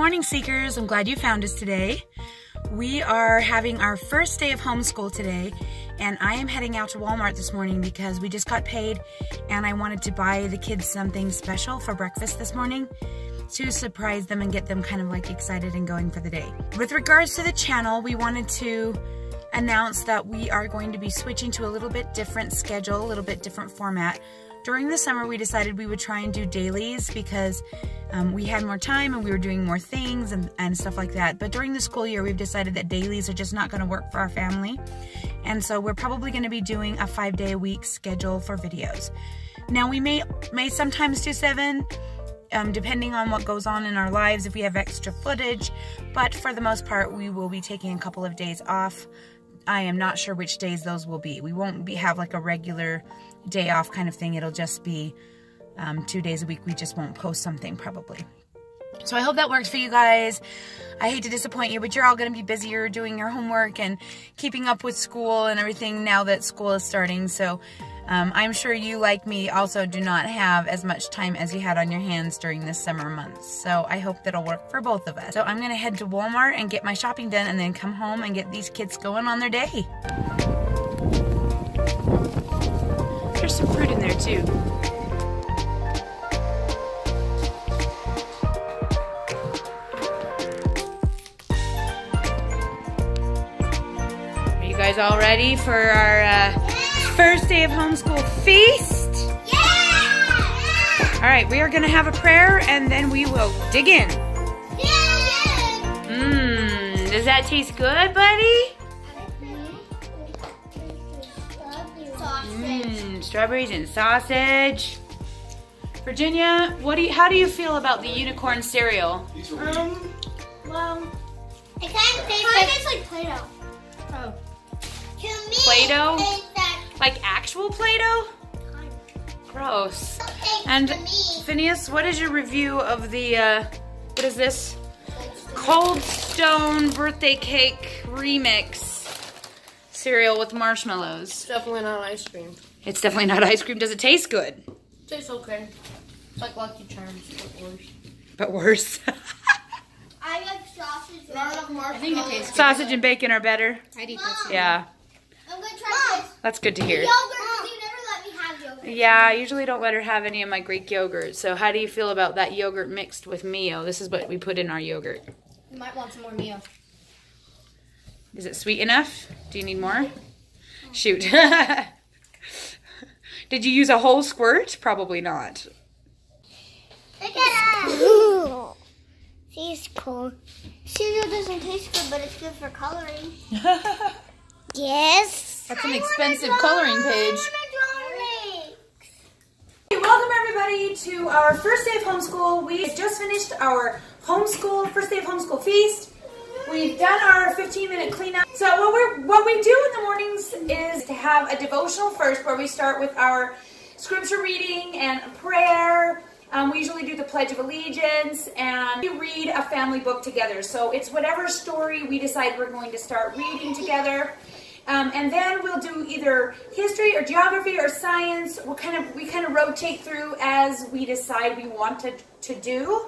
Morning, Seekers. I'm glad you found us today. We are having our first day of homeschool today, and I am heading out to Walmart this morning because we just got paid and I wanted to buy the kids something special for breakfast this morning to surprise them and get them kind of like excited and going for the day. With regards to the channel, we wanted to announce that we are going to be switching to a little bit different schedule, a little bit different format. During the summer, we decided we would try and do dailies because um, we had more time and we were doing more things and, and stuff like that. But during the school year, we've decided that dailies are just not going to work for our family. And so we're probably going to be doing a five day a week schedule for videos. Now we may, may sometimes do seven, um, depending on what goes on in our lives, if we have extra footage. But for the most part, we will be taking a couple of days off. I am not sure which days those will be. We won't be have like a regular day off kind of thing. It'll just be um, two days a week. We just won't post something probably. So I hope that works for you guys. I hate to disappoint you, but you're all going to be busier doing your homework and keeping up with school and everything now that school is starting. So um, I'm sure you, like me, also do not have as much time as you had on your hands during the summer months. So I hope that'll work for both of us. So I'm going to head to Walmart and get my shopping done and then come home and get these kids going on their day. Some fruit in there too. guys all ready for our uh, first day of homeschool feast? Yeah! All right, we are going to have a prayer and then we will dig in. Mmm, does that taste good, buddy? Strawberries and sausage. Virginia, what do you, how do you feel about the unicorn cereal? Um, well, it kind of tastes like, like Play-Doh. Oh. Play-Doh? Like actual Play-Doh? Gross. And Finneas, what is your review of the, uh, what is this? Cold Stone Birthday Cake Remix cereal with marshmallows. It's definitely not ice cream. It's definitely not ice cream. Does it taste good? It tastes okay. It's like Lucky Charms, but worse. But worse. I like sausage. I think it tastes Sausage and bacon are better. I'd eat that. Yeah. I'm gonna try this. That's good to hear. Yogurt, you never let me have yogurt. Yeah, I usually don't let her have any of my Greek yogurt. So how do you feel about that yogurt mixed with Mio? This is what we put in our yogurt. You might want some more Mio. Is it sweet enough? Do you need more? Mm-hmm. Shoot. Did you use a whole squirt? Probably not. Look at that. She's cool. Cereal doesn't taste good, but it's good for coloring. yes. That's an expensive coloring page. I Welcome everybody to our first day of homeschool. We just finished our homeschool, first day of homeschool feast. We've done our 15 minute cleanup. So what we what we do in the mornings is to have a devotional first where we start with our scripture reading and prayer. Um, we usually do the Pledge of Allegiance and we read a family book together. So it's whatever story we decide we're going to start reading together. Um, and then we'll do either history or geography or science. We'll kind of we kind of rotate through as we decide we want to, to do.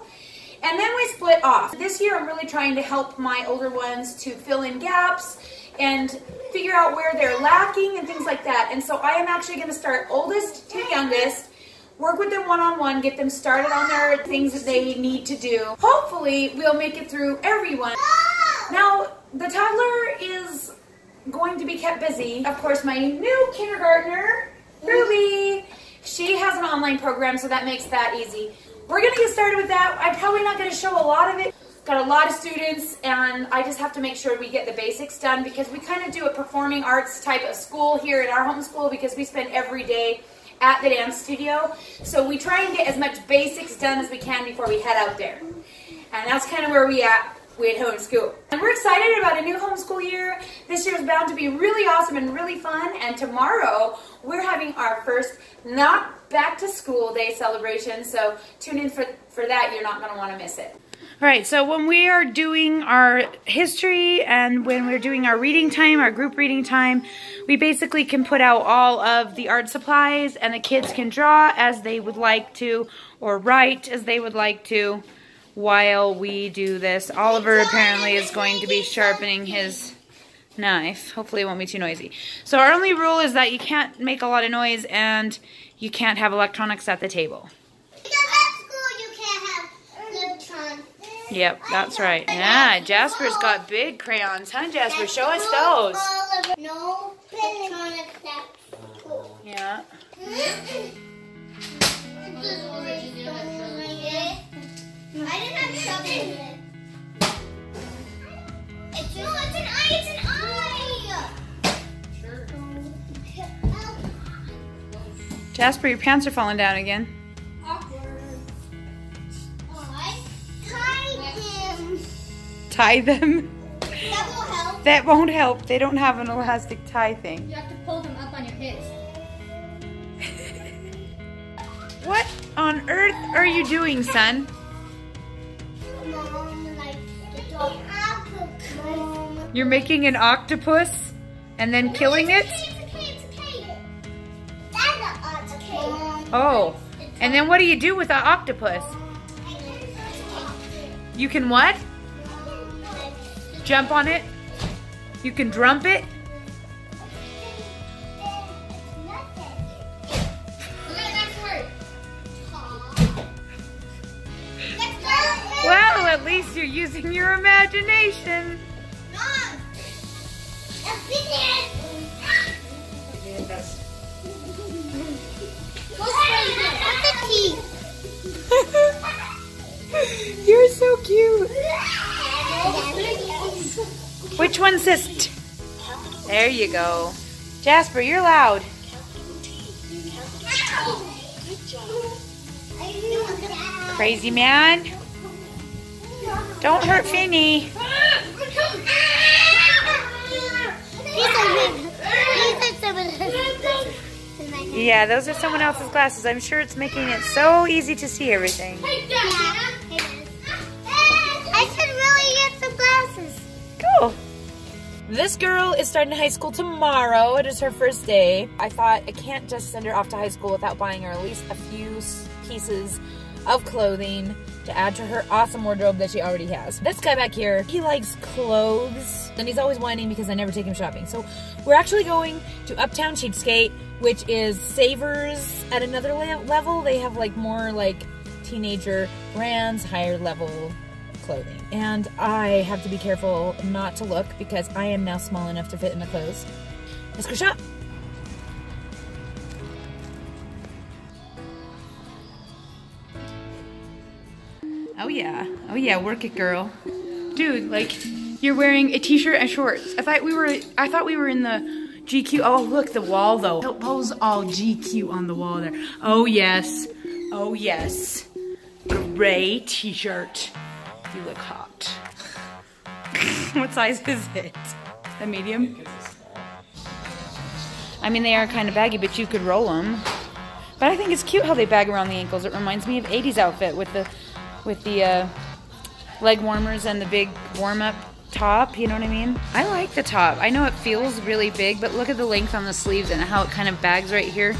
And then we split off. This year I'm really trying to help my older ones to fill in gaps and figure out where they're lacking and things like that. And so I am actually going to start oldest to youngest, work with them one-on-one, get them started on their things that they need to do. Hopefully we'll make it through everyone. Now, the toddler is going to be kept busy. Of course, my new kindergartner, Ruby, she has an online program, so that makes that easy. We're to get started with that. I'm probably not going to show a lot of it. Got a lot of students, and I just have to make sure we get the basics done because we kind of do a performing arts type of school here at our homeschool because we spend every day at the dance studio. So we try and get as much basics done as we can before we head out there. And that's kind of where we at with homeschool. And we're excited about a new homeschool year. This year is bound to be really awesome and really fun. And tomorrow we're having our first not back to school day celebration. So tune in for, for that. You're not going to want to miss it. All right, so when we are doing our history and when we're doing our reading time, our group reading time, we basically can put out all of the art supplies and the kids can draw as they would like to or write as they would like to while we do this. Oliver apparently is going to be sharpening his knife. Hopefully it won't be too noisy. So our only rule is that you can't make a lot of noise and you can't have electronics at the table. Because at school you can't have electrons. Yep, that's right. Yeah, Jasper's got big crayons, huh, Jasper? Show us those. No electronics at school. Yeah. I didn't have trouble. It's no, it's an eye. It's an eye. Sure. Jasper, your pants are falling down again. Awkward. I tied him. Tie them. That will help. That won't help. They don't have an elastic tie thing. You have to pull them up on your hips. What on earth are you doing, son? You're making an octopus and then killing it? Oh. And then what do you do with the octopus? You can what? Jump on it? You can drump it? Least you're using your imagination. You're so cute. Which one says? There you go. Jasper, you're loud. Crazy man. Don't hurt Finny. Yeah, those are someone else's glasses. I'm sure it's making it so easy to see everything. I should really get some glasses. Cool. This girl is starting high school tomorrow. It is her first day. I thought I can't just send her off to high school without buying her at least a few pieces of clothing to add to her awesome wardrobe that she already has. This guy back here, he likes clothes and he's always whining because I never take him shopping. So we're actually going to Uptown Cheapskate, which is Savers at another level. They have like more like teenager brands, higher level clothing. And I have to be careful not to look because I am now small enough to fit in the clothes. Let's go shop. Yeah. Oh yeah, work it girl. Dude, like you're wearing a t-shirt and shorts. I thought we were I thought we were in the GQ. Oh, look the wall though. Pose all GQ on the wall there. Oh yes. Oh yes. Gray t-shirt. You look hot. what size is it? A medium? I mean, they are kind of baggy, but you could roll them. But I think it's cute how they bag around the ankles. It reminds me of 80s outfit with the with the uh, leg warmers and the big warm-up top. You know what I mean? I like the top. I know it feels really big, but look at the length on the sleeves and how it kind of bags right here.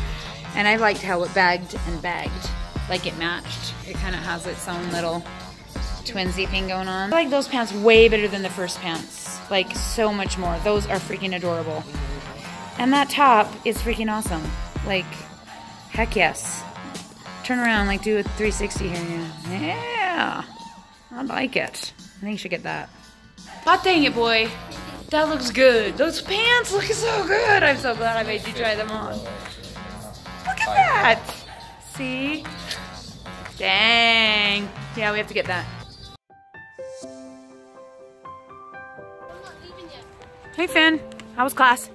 And I liked how it bagged and bagged, like it matched. It kind of has its own little twinsy thing going on. I like those pants way better than the first pants. Like so much more. Those are freaking adorable. And that top is freaking awesome. Like, heck yes. Turn around, like do a 360 here. Yeah. I like it. I think you should get that. Hot dang it, boy. That looks good. Those pants look so good. I'm so glad I made you try them on. Look at that. See? Dang. Yeah, we have to get that. Hey, Finn. How was class?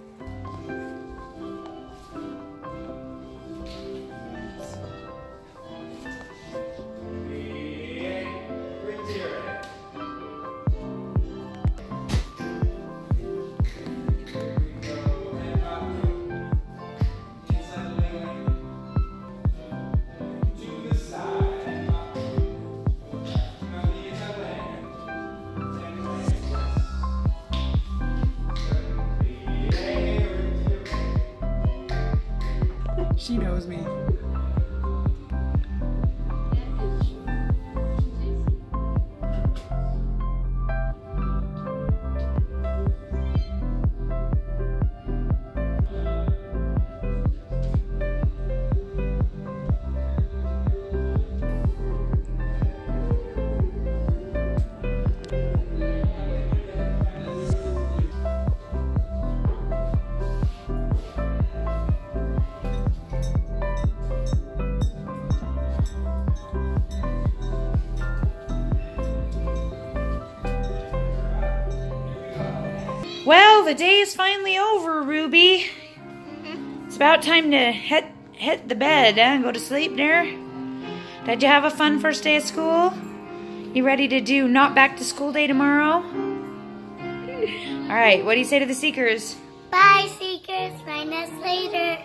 She knows me. The day is finally over, Ruby. It's about time to hit hit the bed and go to sleep there. Did you have a fun first day of school? You ready to do not back to school day tomorrow? All right, what do you say to the seekers? Bye, Seekers. Find us later.